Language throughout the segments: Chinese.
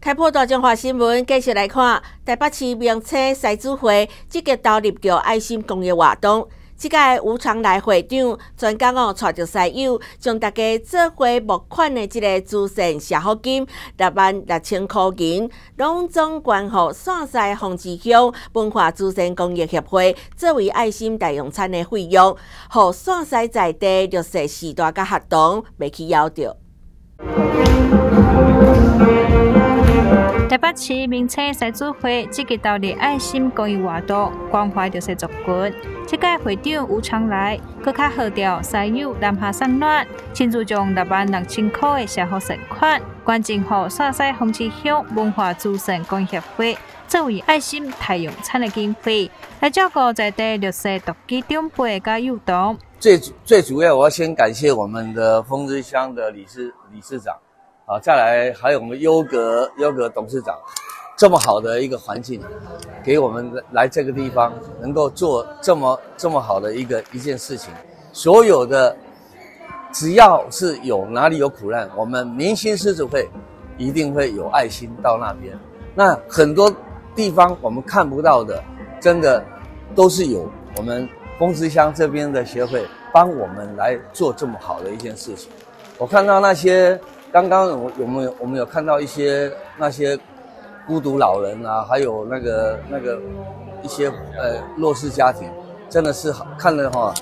开播大中华新闻，继续来看台北市名车赛主会积极投入着爱心公益活动。即届吴长来会长专家哦，带着赛友将大家做花募款的即个慈善社福金六万六千块银，拢总捐予陕西红旗乡文化慈善公益协会作为爱心大用餐的费用，互陕西在地绿色时代甲活动未去要着。台北市民车赛主会积极投入爱心公益活动，关怀着些族群。这届会长吴昌来，更加号召赛友南下送暖，亲自将六万六千块的社福善款捐赠予沙西红旗乡文化慈善公益协会，作为爱心太阳餐的经费，来照顾在地绿色独居长辈加幼童。最最主要，我要先感谢我们的丰之乡的理事理事长。啊，再来还有我们优格优格董事长，这么好的一个环境，给我们来这个地方能够做这么这么好的一个一件事情。所有的只要是有哪里有苦难，我们明星狮子会一定会有爱心到那边。那很多地方我们看不到的，真的都是有我们丰之乡这边的协会帮我们来做这么好的一件事情。我看到那些。刚刚我我们有我们有看到一些那些孤独老人啊，还有那个那个一些呃弱势家庭，真的是看了哈，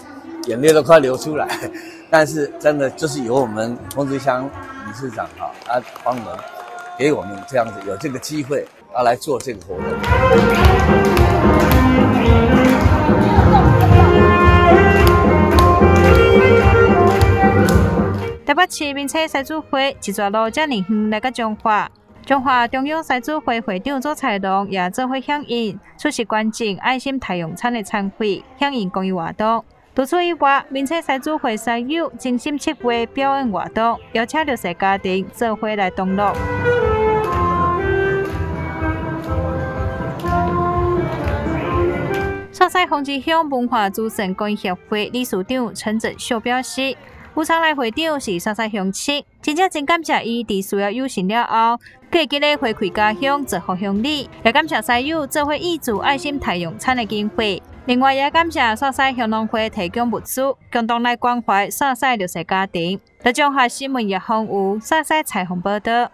眼泪都快流出来。但是真的就是由我们洪志香理事长哈啊帮忙给我们这样子有这个机会啊来做这个活动。北市民车赛主会一座路遮尼远来到中华，中华中央赛主会会长左彩龙也做会响应，出席关进爱心太阳餐的餐会，响应公益活动。除此以外，民车赛主会赛友精心策划表演活动，邀请绿色家庭做会来同乐。沙西红旗乡文化资产公益协会理事长陈振秀表示。吴昌来会长是沙西乡亲，真正真感谢伊伫需要有心了后，积极来回馈家乡，祝福乡里，也感谢西友做会义助爱心太阳餐的经费。另外也感谢沙西乡农会提供物资，共同来关怀沙西绿色家庭。大中华新闻叶红武沙西彩虹报道。